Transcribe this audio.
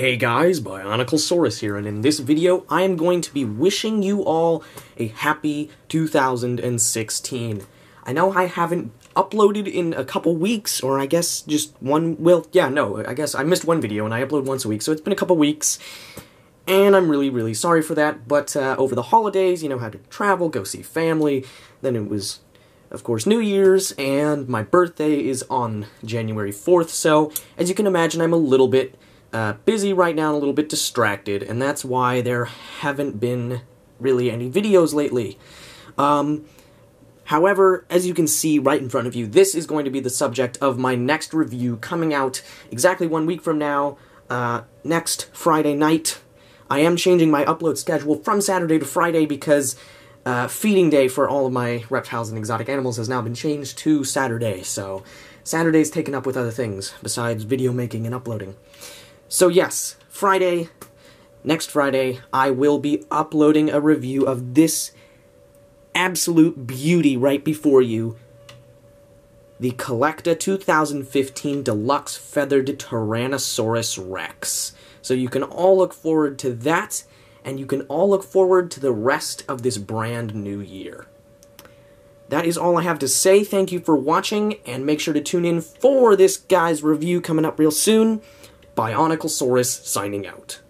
Hey guys, Bioniclesaurus here, and in this video, I am going to be wishing you all a happy 2016. I know I haven't uploaded in a couple weeks, or I guess just one, well, yeah, no, I guess I missed one video, and I upload once a week, so it's been a couple weeks, and I'm really, really sorry for that, but uh, over the holidays, you know, had to travel, go see family, then it was, of course, New Year's, and my birthday is on January 4th, so, as you can imagine, I'm a little bit uh, busy right now, a little bit distracted, and that's why there haven't been really any videos lately. Um, however, as you can see right in front of you, this is going to be the subject of my next review coming out exactly one week from now, uh, next Friday night. I am changing my upload schedule from Saturday to Friday because uh, feeding day for all of my reptiles and exotic animals has now been changed to Saturday, so Saturday's taken up with other things besides video making and uploading. So yes, Friday, next Friday, I will be uploading a review of this absolute beauty right before you. The Collecta 2015 Deluxe Feathered Tyrannosaurus Rex. So you can all look forward to that, and you can all look forward to the rest of this brand new year. That is all I have to say. Thank you for watching, and make sure to tune in for this guy's review coming up real soon. Bioniclesaurus signing out.